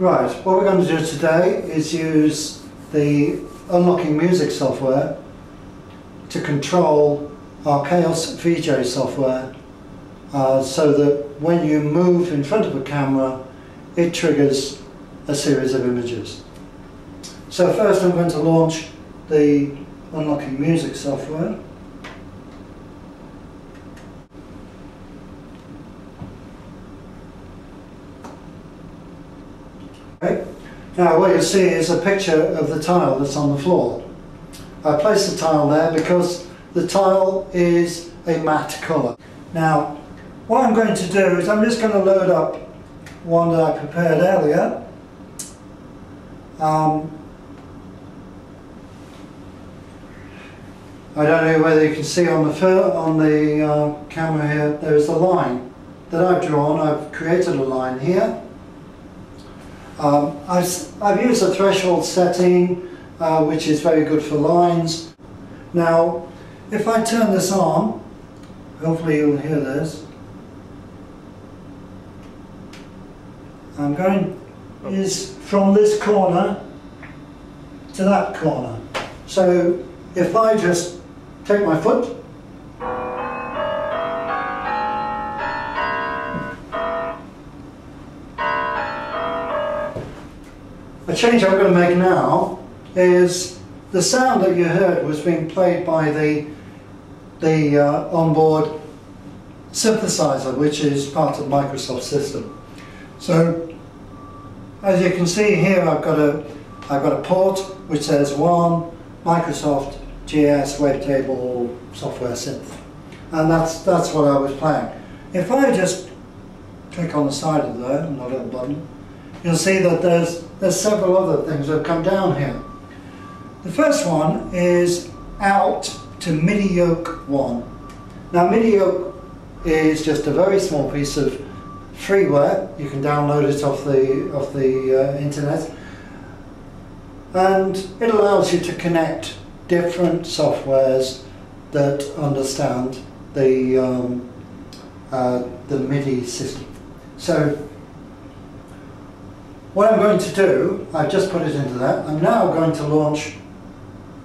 Right, what we're going to do today is use the unlocking music software to control our Arkaos VJ software uh, so that when you move in front of a camera it triggers a series of images. So first I'm going to launch the unlocking music software. Okay. Now what you see is a picture of the tile that's on the floor. I placed the tile there because the tile is a matte colour. Now what I'm going to do is I'm just going to load up one that I prepared earlier. Um, I don't know whether you can see on the on the uh, camera here, there is a line that I've drawn. I've created a line here. Um, I've, I've, used a threshold setting uh, which is very good for lines. Now if I turn this on, hopefully you'll hear this. I'm going is from this corner to that corner. So if I just take my foot A change I'm going to make now is the sound that you heard was being played by the, the uh, onboard synthesizer, which is part of Microsoft system. So, as you can see here, I've got a, I've got a port which says one Microsoft GS Wavetable Software Synth, and that's that's what I was playing. If I just click on the side of there, not little button, you'll see that there's, there's several other things that come down here. The first one is out to MIDI yoke 1. Now MIDI yoke is just a very small piece of freeware. You can download it off the, off the uh, internet. And it allows you to connect different softwares that understand the, um, uh, the MIDI system. So what I'm going to do, I've just put it into that, I'm now going to launch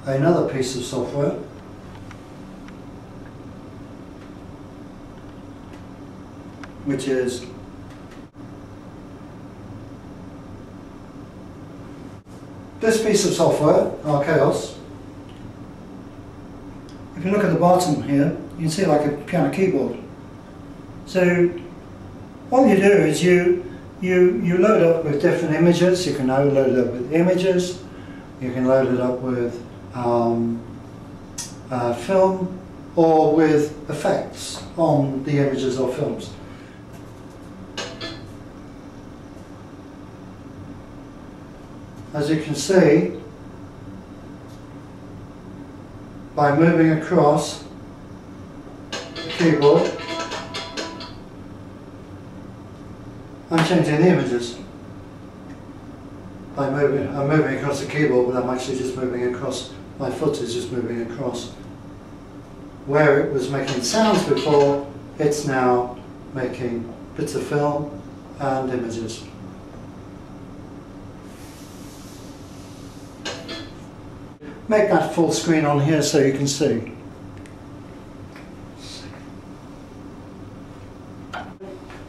another piece of software which is this piece of software, Arkaos. If you look at the bottom here, you can see like a piano keyboard. So all you do is you you, you load up with different images. You can now load it up with images. You can load it up with um, uh, film or with effects on the images or films. As you can see, by moving across the keyboard, I'm changing the images by moving, I'm moving across the keyboard but I'm actually just moving across, my foot is just moving across. Where it was making sounds before, it's now making bits of film and images. Make that full screen on here so you can see.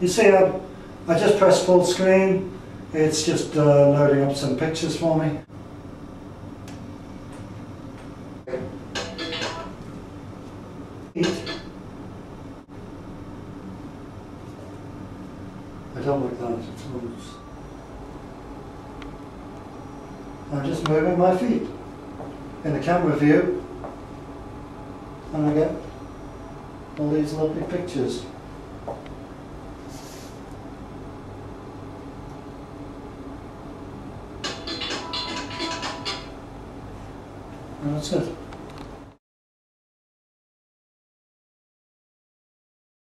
You see, I've I just press full screen. It's just uh, loading up some pictures for me. I don't like that. I'm just moving my feet in the camera view and I get all these lovely pictures. That's it.